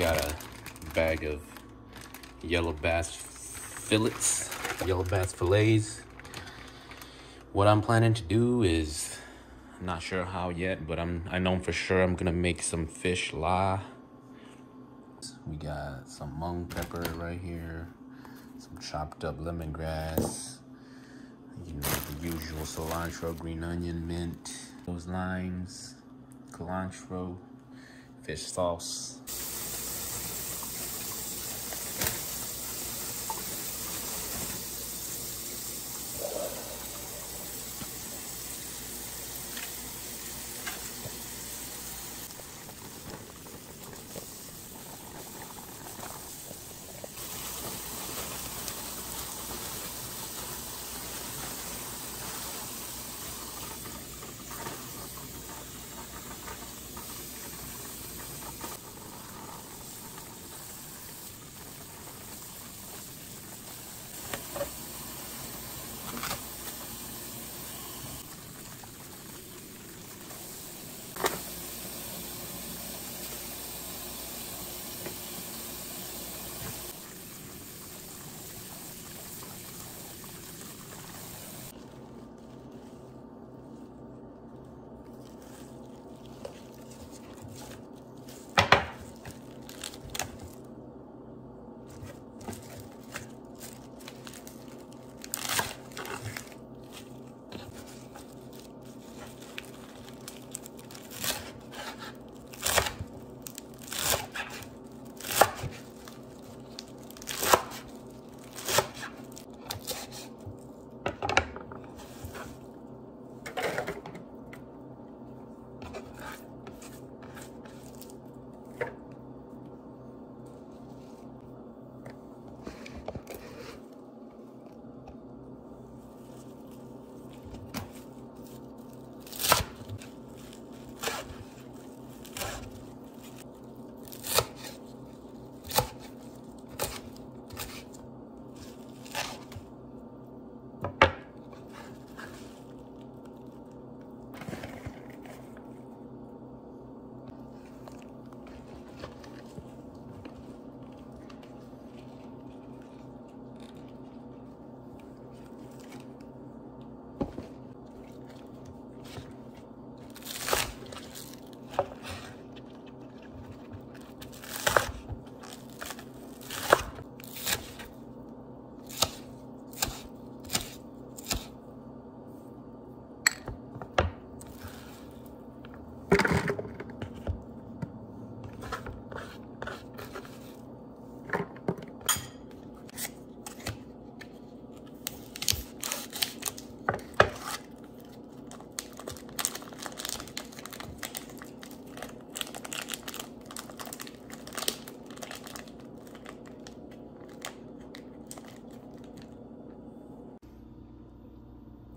got a bag of yellow bass fillets, yellow bass fillets. What I'm planning to do is, not sure how yet, but I'm I know for sure I'm gonna make some fish laab. We got some Hmong pepper right here, some chopped up lemongrass, you know the usual cilantro, green onion, mint, those limes, cilantro, fish sauce.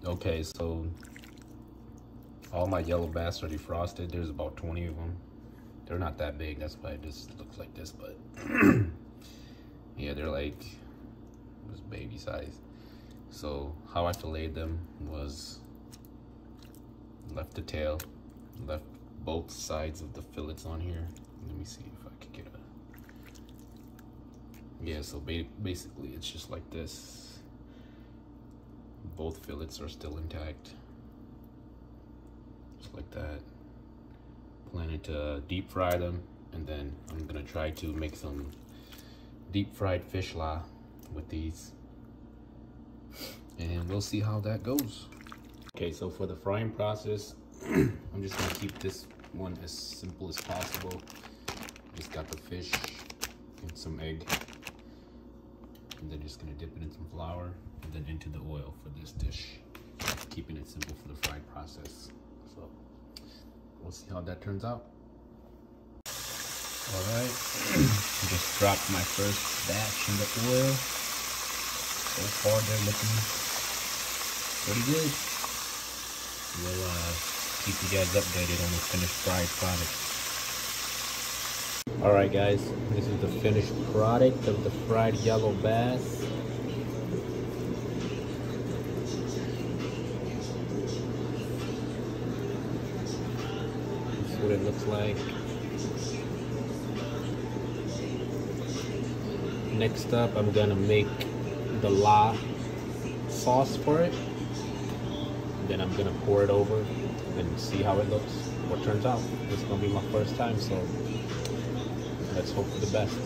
Okay, so all my yellow bass are defrosted. There's about 20 of them. They're not that big. That's why it just looks like this, but yeah, they're like just baby size. So how I filleted them was left the tail, left both sides of the fillets on here. Let me see if I can get a, yeah, so ba basically it's just like this both fillets are still intact. Like that. Planning to deep fry them and then I'm gonna try to make some deep fried fish laab with these. And we'll see how that goes. Okay, so for the frying process, I'm just gonna keep this one as simple as possible. Just got the fish and some egg. And then just gonna dip it in some flour and then into the oil for this dish. Keeping it simple for the fried process. So we'll see how that turns out. All right, just dropped my first batch in the oil. So far they're looking pretty good. We'll uh, keep you guys updated on the finished fried product. All right, guys, this is the finished product of the fried yellow bass. What it looks like. next up, I'm gonna make the laab sauce for it. Then I'm gonna pour it over and see how it looks, what turns out. This is gonna be my first time, so let's hope for the best.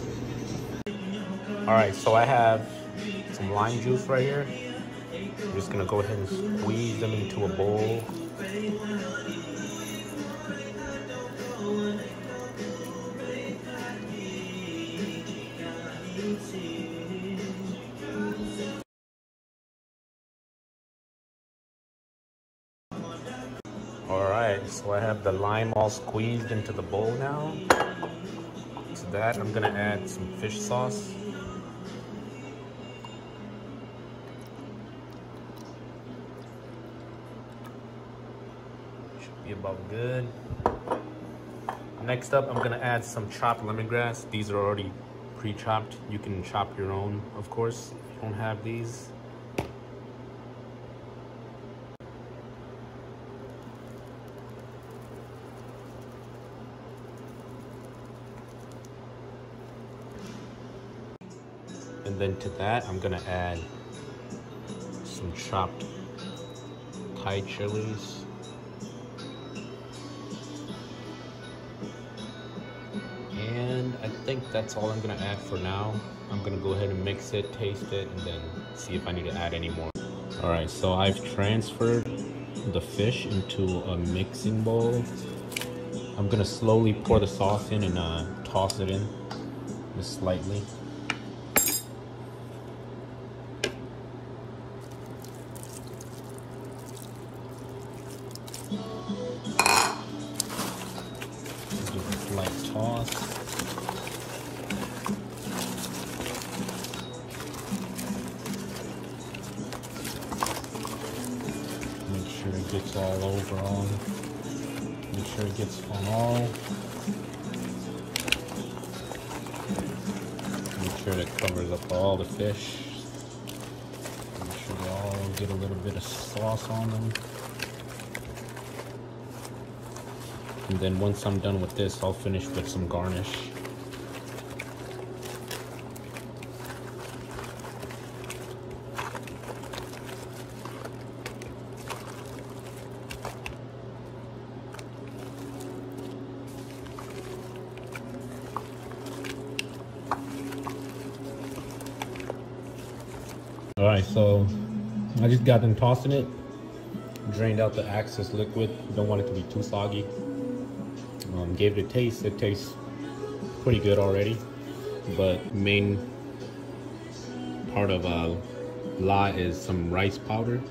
All right, so I have some lime juice right here. I'm just gonna go ahead and squeeze them into a bowl. Right, so I have the lime all squeezed into the bowl now. To that, I'm gonna add some fish sauce. Should be about good. Next up, I'm gonna add some chopped lemongrass. These are already pre-chopped. You can chop your own, of course, if you don't have these. And then to that, I'm gonna add some chopped Thai chilies. And I think that's all I'm gonna add for now. I'm gonna go ahead and mix it, taste it, and then see if I need to add any more. All right, so I've transferred the fish into a mixing bowl. I'm gonna slowly pour the sauce in and uh, toss it in just slightly. All over on. Make sure it gets on all. Make sure that covers up all the fish. Make sure they all get a little bit of sauce on them. And then once I'm done with this, I'll finish with some garnish. All right, so I just got them tossing it. Drained out the excess liquid. Don't want it to be too soggy. Um, gave it a taste. It tastes pretty good already. But main part of uh, laab is some rice powder,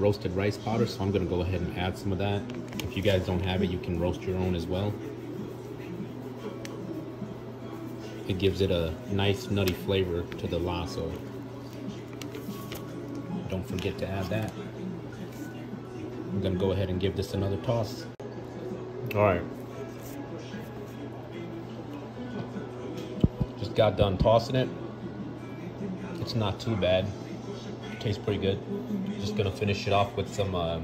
roasted rice powder. So I'm gonna go ahead and add some of that. If you guys don't have it, you can roast your own as well. It gives it a nice nutty flavor to the laab. So don't forget to add that. I'm gonna go ahead and give this another toss. All right. Just got done tossing it. It's not too bad. Tastes pretty good. Just gonna finish it off with some uh,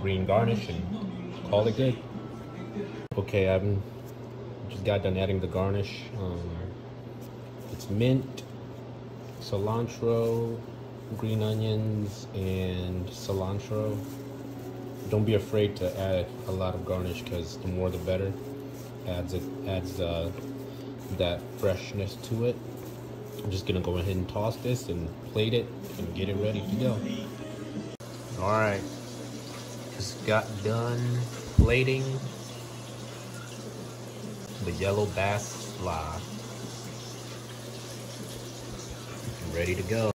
green garnish and call it good. Okay, I'm just got done adding the garnish. Um, it's mint, cilantro, green onions, and cilantro. Don't be afraid to add a lot of garnish because the more the better. Adds it adds uh, that freshness to it. I'm just gonna go ahead and toss this and plate it and get it ready to go. All right, just got done plating the yellow bass laab. Ready to go.